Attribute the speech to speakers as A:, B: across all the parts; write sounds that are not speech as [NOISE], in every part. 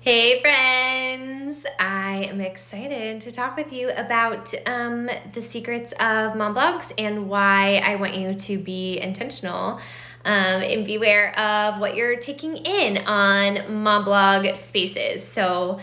A: Hey, friends! I am excited to talk with you about um, the secrets of mom blogs and why I want you to be intentional um, and beware of what you're taking in on mom blog spaces. So,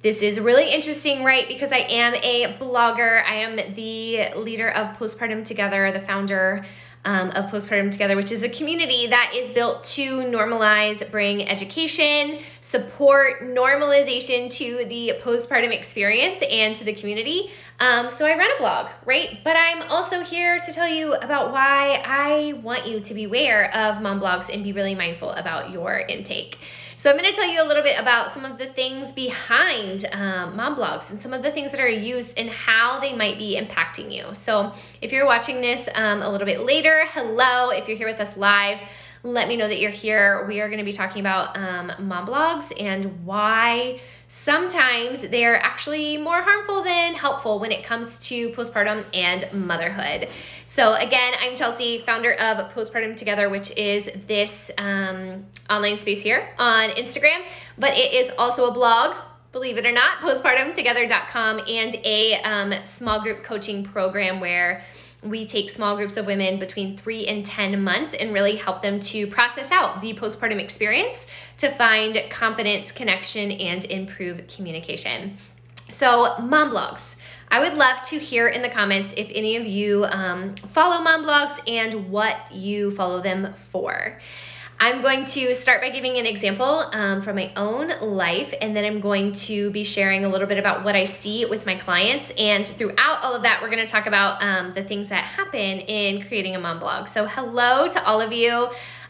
A: this is really interesting, right? Because I am a blogger, I am the leader of Postpartum Together, the founder um, of Postpartum Together, which is a community that is built to normalize, bring education, support, normalization to the postpartum experience and to the community. Um, so I run a blog, right? But I'm also here to tell you about why I want you to beware of mom blogs and be really mindful about your intake. So I'm going to tell you a little bit about some of the things behind um, mom blogs and some of the things that are used and how they might be impacting you. So if you're watching this um, a little bit later, hello. If you're here with us live, let me know that you're here. We are going to be talking about um, mom blogs and why sometimes they're actually more harmful than helpful when it comes to postpartum and motherhood. So, again, I'm Chelsea, founder of Postpartum Together, which is this um, online space here on Instagram, but it is also a blog. Believe it or not, postpartumtogether.com and a um, small group coaching program where we take small groups of women between three and 10 months and really help them to process out the postpartum experience to find confidence, connection, and improve communication. So, mom blogs. I would love to hear in the comments if any of you um, follow mom blogs and what you follow them for. I'm going to start by giving an example um, from my own life, and then I'm going to be sharing a little bit about what I see with my clients. And throughout all of that, we're going to talk about um, the things that happen in creating a mom blog. So, hello to all of you.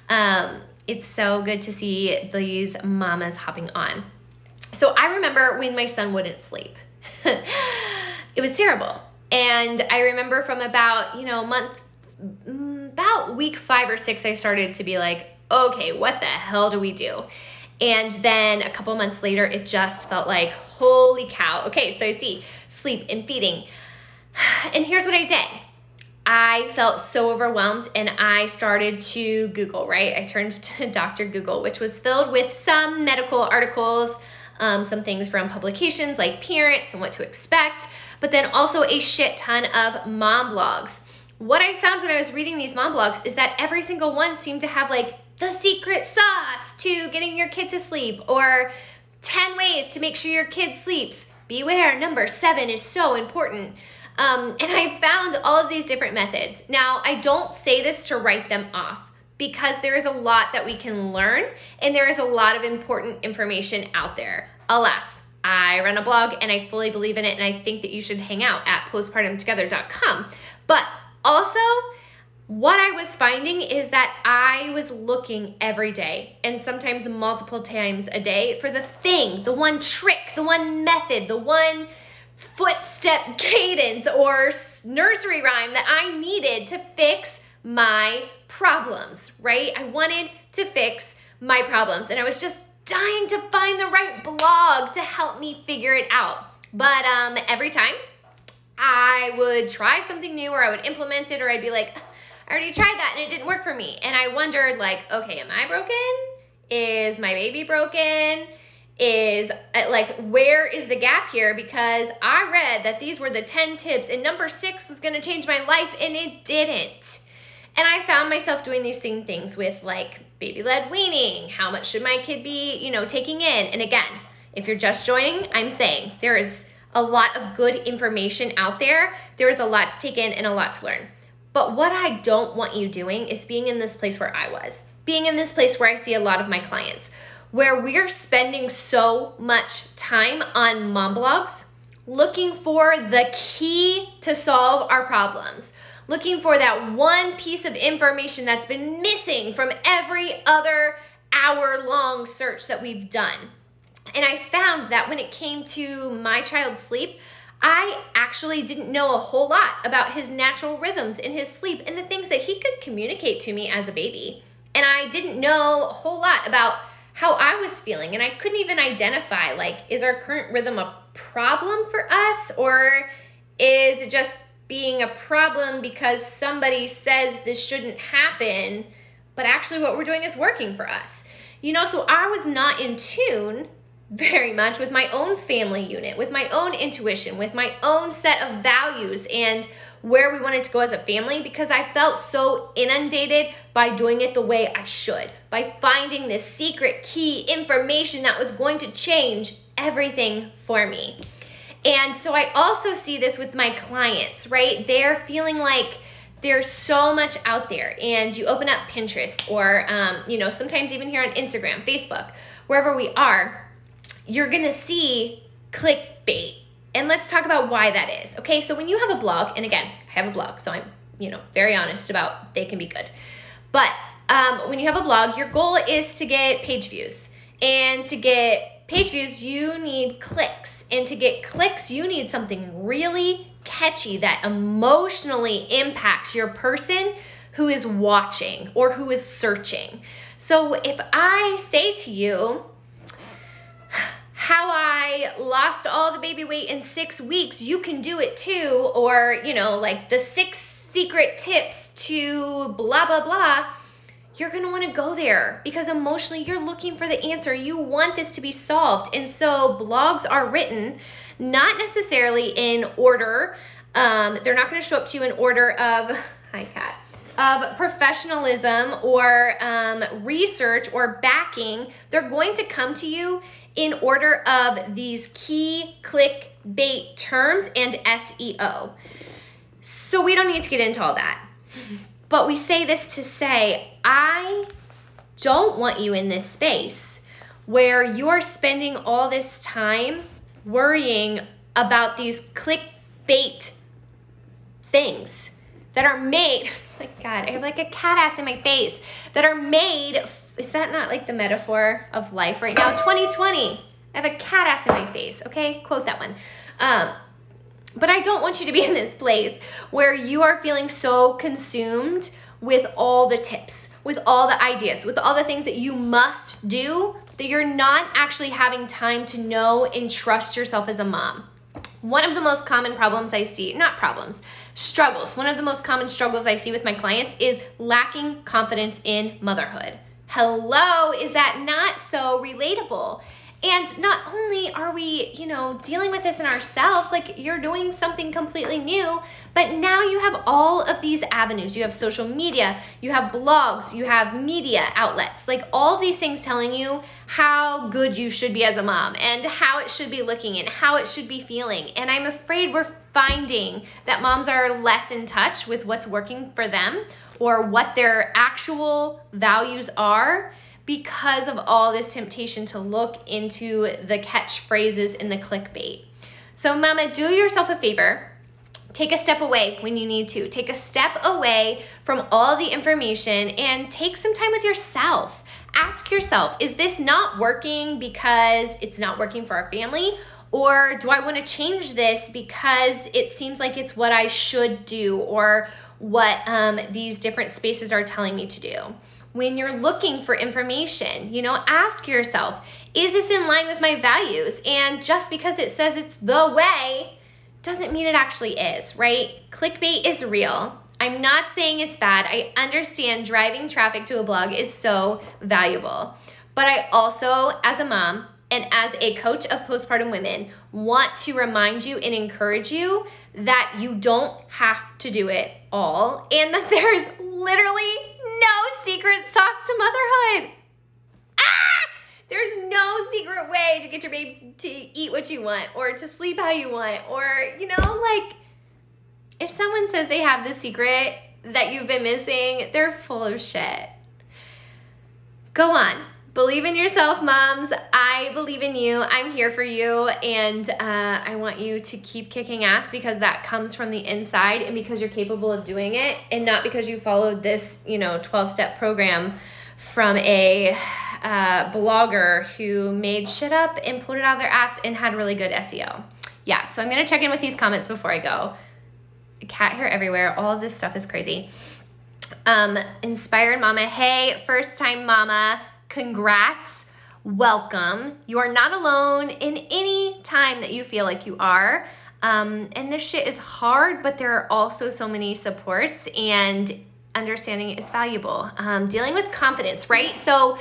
A: Um, it's so good to see these mamas hopping on. So, I remember when my son wouldn't sleep, [LAUGHS] it was terrible. And I remember from about, you know, month, mm, about week five or six, I started to be like, okay, what the hell do we do? And then a couple months later, it just felt like, holy cow. Okay, so I see sleep and feeding. [SIGHS] And here's what I did I felt so overwhelmed and I started to Google, right? I turned [LAUGHS] to Dr. Google, which was filled with some medical articles, um, some things from publications like Parents and what to expect, but then also a shit ton of mom blogs. What I found when I was reading these mom blogs is that every single one seemed to have like the secret sauce to getting your kid to sleep or 10 ways to make sure your kid sleeps. Beware, number seven is so important. Um, and I found all of these different methods. Now, I don't say this to write them off because there is a lot that we can learn and there is a lot of important information out there. Alas, I run a blog and I fully believe in it and I think that you should hang out at postpartumtogether.com. But also, what I was finding is that I was looking every day and sometimes multiple times a day for the thing, the one trick, the one method, the one footstep [LAUGHS] cadence or nursery rhyme that I needed to fix my problems, right? I wanted to fix my problems and I was just dying to find the right blog to help me figure it out. But um, every time I would try something new or I would implement it or I'd be like, I already tried that and it didn't work for me. And I wondered, like, okay, am I broken? Is my baby broken? Is uh, like, where is the gap here? Because I read that these were the 10 tips and number six was gonna change my life and it didn't. And I found myself doing these same things with like baby led weaning. How much should my kid be, you know, taking in? And again, if you're just joining, I'm saying there is a lot of good information out there. There is a lot to take in and a lot to learn. But what I don't want you doing is being in this place where I was, being in this place where I see a lot of my clients, where we're spending so much time on mom blogs looking for the key to solve our problems, looking for that one piece of information that's been missing from every other hour long search that we've done. And I found that when it came to my child's sleep, I actually didn't know a whole lot about his natural rhythms in his sleep and the things that he could communicate to me as a baby. And I didn't know a whole lot about how I was feeling. And I couldn't even identify like, is our current rhythm a problem for us? Or is it just being a problem because somebody says this shouldn't happen, but actually what we're doing is working for us? You know, so I was not in tune very much with my own family unit, with my own intuition, with my own set of values and where we wanted to go as a family because I felt so inundated by doing it the way I should, by finding this secret key information that was going to change everything for me. And so I also see this with my clients, right? They're feeling like there's so much out there, and you open up Pinterest or, um, you know, sometimes even here on Instagram, Facebook, wherever we are, you're gonna see clickbait and let's talk about why that is. Okay, so when you have a blog, and again, I have a blog, so I'm, you know, very honest about they can be good. But um, when you have a blog, your goal is to get page views. And to get page views, you need clicks. And to get clicks, you need something really catchy that emotionally impacts your person who is watching or who is searching. So if I say to you, how I lost all the baby weight in six weeks, you can do it too. Or, you know, like the six secret tips to blah, blah, blah. You're gonna wanna go there because emotionally you're looking for the answer. You want this to be solved. And so blogs are written not necessarily in order. Um, they're not gonna show up to you in order of, [LAUGHS] hi, cat of professionalism or um, research or backing, they're going to come to you in order of these key clickbait terms and SEO. So we don't need to get into all that. [LAUGHS] But we say this to say, I don't want you in this space where you're spending all this time worrying about these clickbait things that are made. [LAUGHS] Oh my God, I have like a cat ass in my face that are made is that not like the metaphor of life right now? 2020. I have a cat ass in my face, okay? Quote that one. Um, but I don't want you to be in this place where you are feeling so consumed with all the tips, with all the ideas, with all the things that you must do that you're not actually having time to know and trust yourself as a mom. One of the most common problems I see, not problems, struggles, one of the most common struggles I see with my clients is lacking confidence in motherhood. Hello, is that not so relatable? And not only are we, you know, dealing with this in ourselves, like you're doing something completely new, but now you have all of these avenues. You have social media, you have blogs, you have media outlets, like all these things telling you how good you should be as a mom and how it should be looking and how it should be feeling. And I'm afraid we're finding that moms are less in touch with what's working for them or what their actual values are because of all this temptation to look into the catchphrases in the clickbait. So, mama, do yourself a favor. Take a step away when you need to. Take a step away from all the information and take some time with yourself. Ask yourself, is this not working because it's not working for our family? Or do I want to change this because it seems like it's what I should do or what um, these different spaces are telling me to do? When you're looking for information, you know, ask yourself, is this in line with my values? And just because it says it's the way doesn't mean it actually is, right? Clickbait is real. I'm not saying it's bad. I understand driving traffic to a blog is so valuable. But I also, as a mom, and as a coach of postpartum women, want to remind you and encourage you that you don't have to do it all and that [LAUGHS] there's literally no secret sauce to motherhood. Ah! There's no secret way to get your baby to eat what you want or to sleep how you want or, you know, like if someone says they have the secret that you've been missing, they're full of shit. Go on, Believe in yourself, moms. I believe in you. I'm here for you. And uh, I want you to keep kicking ass because that comes from the inside and because you're capable of doing it and not because you followed this, you know, 12 step program from a uh, blogger who made shit up and put it out of their ass and had really good SEO. Yeah, so I'm gonna check in with these comments before I go. Cat hair everywhere. All of this stuff is crazy. Um, inspired mama. Hey, first time mama congrats, welcome. You are not alone in any time that you feel like you are. Um, and this shit is hard, but there are also so many supports and understanding is valuable. Um, dealing with confidence, right? So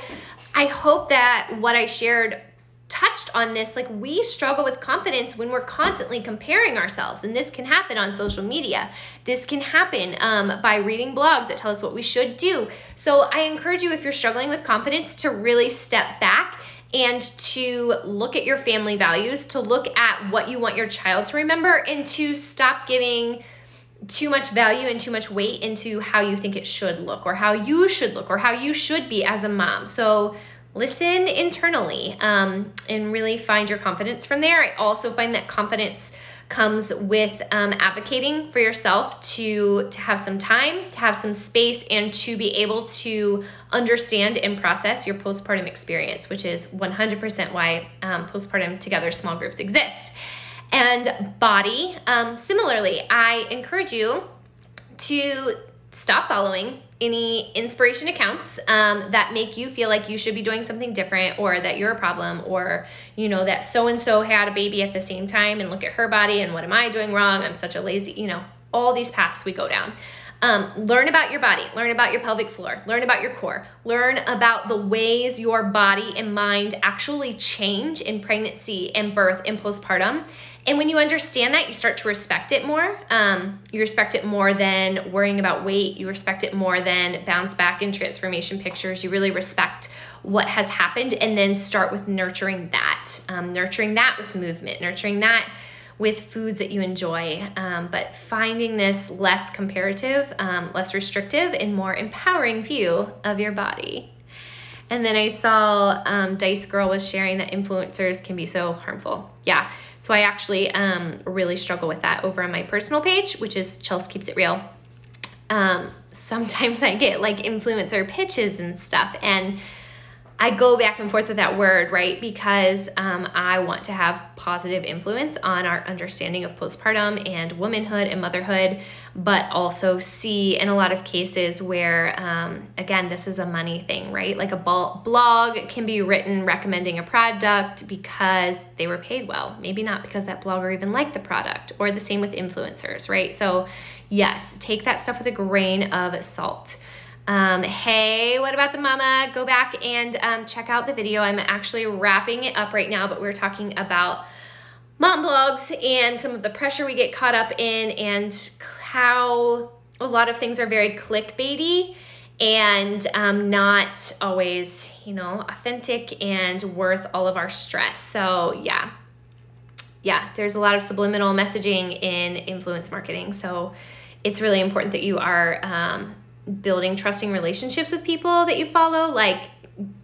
A: I hope that what I shared touched on this. Like, we struggle with confidence when we're constantly comparing ourselves, and this can happen on social media. This can happen um, by reading blogs that tell us what we should do. So, I encourage you, if you're struggling with confidence, to really step back and to look at your family values, to look at what you want your child to remember, and to stop giving too much value and too much weight into how you think it should look or how you should look or how you should be as a mom. So listen internally um, and really find your confidence from there. I also find that confidence comes with um, advocating for yourself to to have some time to have some space and to be able to understand and process your postpartum experience which is 100% why um, postpartum together small groups exist and body, um, similarly, I encourage you to stop following any inspiration accounts um, that make you feel like you should be doing something different or that you're a problem or you know that so and so had a baby at the same time and look at her body and what am i doing wrong? I'm such a lazy you know all these paths we go down. Um, learn about your body, learn about your pelvic floor, learn about your core, learn about the ways your body and mind actually change in pregnancy and birth and postpartum. And when you understand that, you start to respect it more. Um, you respect it more than worrying about weight. You respect it more than bounce back and transformation pictures. You really respect what has happened and then start with nurturing that, um, nurturing that with movement, nurturing that with foods that you enjoy, um, but finding this less comparative, um, less restrictive, and more empowering view of your body. And then I saw um, Dice Girl was sharing that influencers can be so harmful. Yeah. So I actually um, really struggle with that over on my personal page, which is Chelsea Keeps It Real. Um, sometimes I get like influencer pitches and stuff, and I go back and forth with that word, right? Because um, I want to have positive influence on our understanding of postpartum and womanhood and motherhood, but also see in a lot of cases where, um, again, this is a money thing, right? Like a blog can be written recommending a product because they were paid well, maybe not because that blogger even liked the product, or the same with influencers, right? So, yes, take that stuff with a grain of salt. Um, hey, what about the mama? Go back and um, check out the video. I'm actually wrapping it up right now, but we are talking about mom blogs and some of the pressure we get caught up in and how a lot of things are very clickbaity and um, not always, you know, authentic and worth all of our stress. So, yeah. Yeah, there's a lot of subliminal messaging in influence marketing. So, it's really important that you are um, building trusting relationships with people that you follow like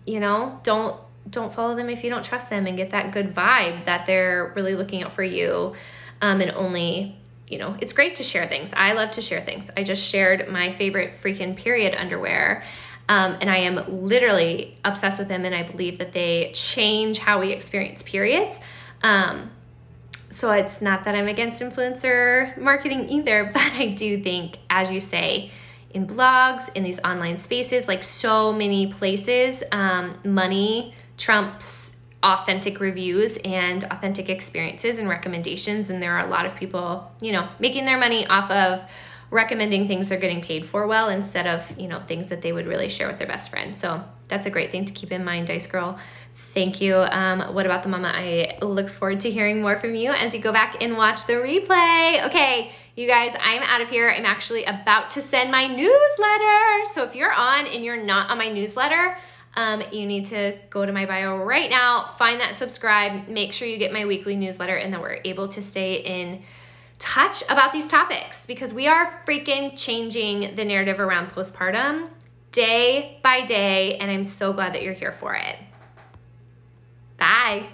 A: you know don't don't follow them if you don't trust them and get that good vibe that they're really looking out for you um, and only you know it's great to share things. I love to share things. I just shared my favorite freaking period underwear um, and i am literally obsessed with them and i believe that they change how we experience periods. Um, so it's not that i'm against influencer marketing either [LAUGHS] but i do think as you say in blogs, in these online spaces, like so many places, um, money trumps authentic reviews and authentic experiences and recommendations. And there are a lot of people, you know, making their money off of recommending things they're getting paid for well instead of, you know, things that they would really share with their best friend. So that's a great thing to keep in mind, Dice Girl. Thank you. Um, what about the mama? I look forward to hearing more from you as you go back and watch the replay. Okay, you guys, I'm out of here. I'm actually about to send my newsletter. So if you're on and you're not on my newsletter, um, you need to go to my bio right now, find that subscribe, make sure you get my weekly newsletter, and that we're able to stay in touch about these topics because we are freaking changing the narrative around postpartum day by day, and I'm so glad that you're here for it. Bye.